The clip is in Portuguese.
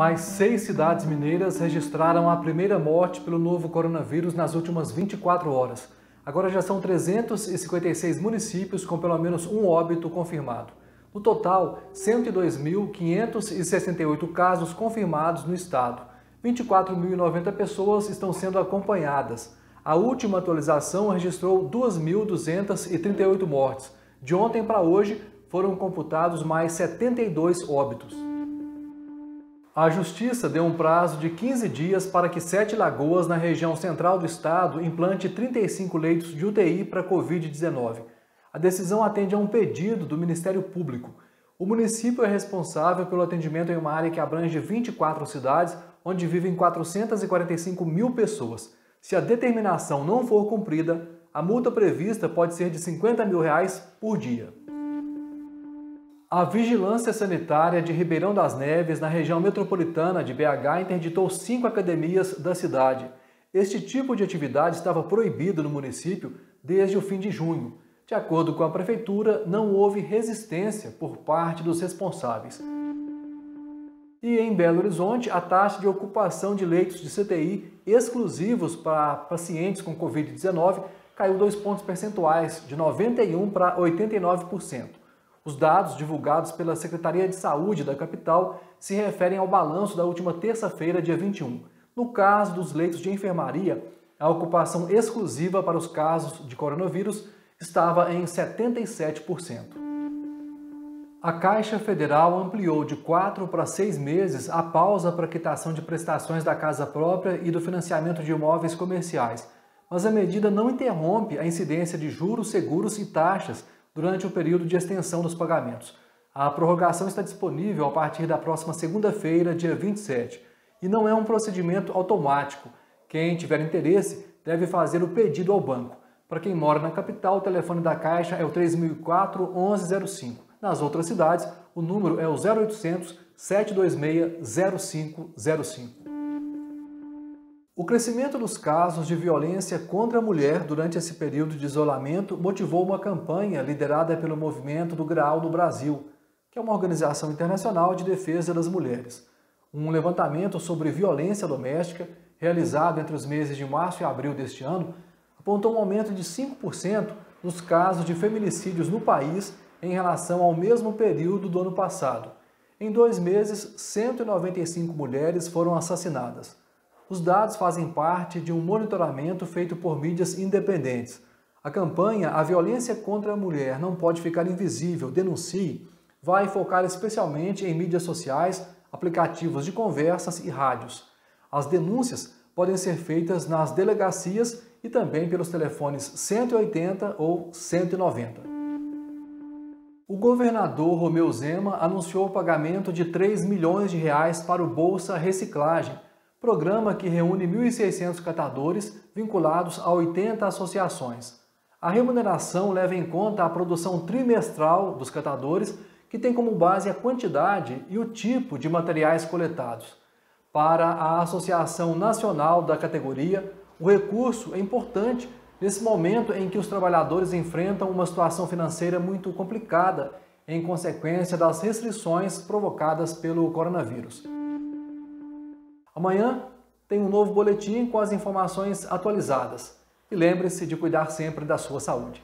Mais seis cidades mineiras registraram a primeira morte pelo novo coronavírus nas últimas 24 horas. Agora já são 356 municípios com pelo menos um óbito confirmado. No total, 102.568 casos confirmados no estado. 24.090 pessoas estão sendo acompanhadas. A última atualização registrou 2.238 mortes. De ontem para hoje, foram computados mais 72 óbitos. A Justiça deu um prazo de 15 dias para que Sete Lagoas, na região central do estado, implante 35 leitos de UTI para Covid-19. A decisão atende a um pedido do Ministério Público. O município é responsável pelo atendimento em uma área que abrange 24 cidades, onde vivem 445 mil pessoas. Se a determinação não for cumprida, a multa prevista pode ser de 50 mil reais por dia. A Vigilância Sanitária de Ribeirão das Neves, na região metropolitana de BH, interditou cinco academias da cidade. Este tipo de atividade estava proibido no município desde o fim de junho. De acordo com a prefeitura, não houve resistência por parte dos responsáveis. E em Belo Horizonte, a taxa de ocupação de leitos de CTI exclusivos para pacientes com Covid-19 caiu dois pontos percentuais, de 91% para 89%. Os dados divulgados pela Secretaria de Saúde da capital se referem ao balanço da última terça-feira, dia 21. No caso dos leitos de enfermaria, a ocupação exclusiva para os casos de coronavírus estava em 77%. A Caixa Federal ampliou de quatro para seis meses a pausa para quitação de prestações da casa própria e do financiamento de imóveis comerciais, mas a medida não interrompe a incidência de juros, seguros e taxas durante o período de extensão dos pagamentos. A prorrogação está disponível a partir da próxima segunda-feira, dia 27, e não é um procedimento automático. Quem tiver interesse deve fazer o pedido ao banco. Para quem mora na capital, o telefone da Caixa é o 3004 1105. Nas outras cidades, o número é o 0800 726 0505. O crescimento dos casos de violência contra a mulher durante esse período de isolamento motivou uma campanha liderada pelo Movimento do Graal do Brasil, que é uma organização internacional de defesa das mulheres. Um levantamento sobre violência doméstica, realizado entre os meses de março e abril deste ano, apontou um aumento de 5% nos casos de feminicídios no país em relação ao mesmo período do ano passado. Em dois meses, 195 mulheres foram assassinadas. Os dados fazem parte de um monitoramento feito por mídias independentes. A campanha A Violência contra a Mulher Não Pode Ficar Invisível, Denuncie, vai focar especialmente em mídias sociais, aplicativos de conversas e rádios. As denúncias podem ser feitas nas delegacias e também pelos telefones 180 ou 190. O governador Romeu Zema anunciou o pagamento de 3 milhões de reais para o Bolsa Reciclagem, programa que reúne 1.600 catadores vinculados a 80 associações. A remuneração leva em conta a produção trimestral dos catadores, que tem como base a quantidade e o tipo de materiais coletados. Para a Associação Nacional da categoria, o recurso é importante nesse momento em que os trabalhadores enfrentam uma situação financeira muito complicada em consequência das restrições provocadas pelo coronavírus. Amanhã tem um novo boletim com as informações atualizadas. E lembre-se de cuidar sempre da sua saúde.